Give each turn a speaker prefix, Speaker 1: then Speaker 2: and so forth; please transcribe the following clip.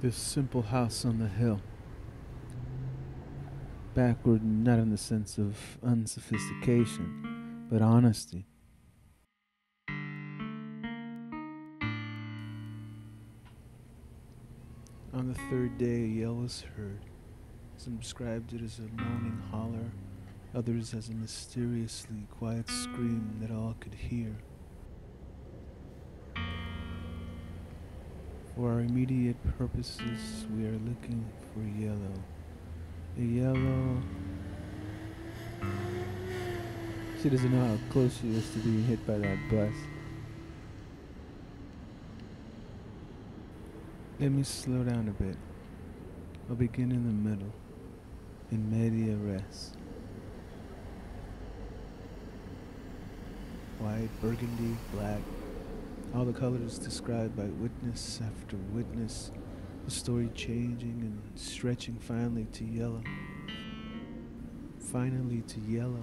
Speaker 1: this simple house on the hill. Backward, not in the sense of unsophistication, but honesty. On the third day, a yell was heard. Some described it as a moaning holler, others as a mysteriously quiet scream that all could hear. For our immediate purposes, we are looking for yellow. A yellow. She doesn't know how close she is to being hit by that bus. Let me slow down a bit. I'll begin in the middle, White, burgundy, black, all the colors described by witness after witness, the story changing and stretching finally to yellow. Finally to yellow.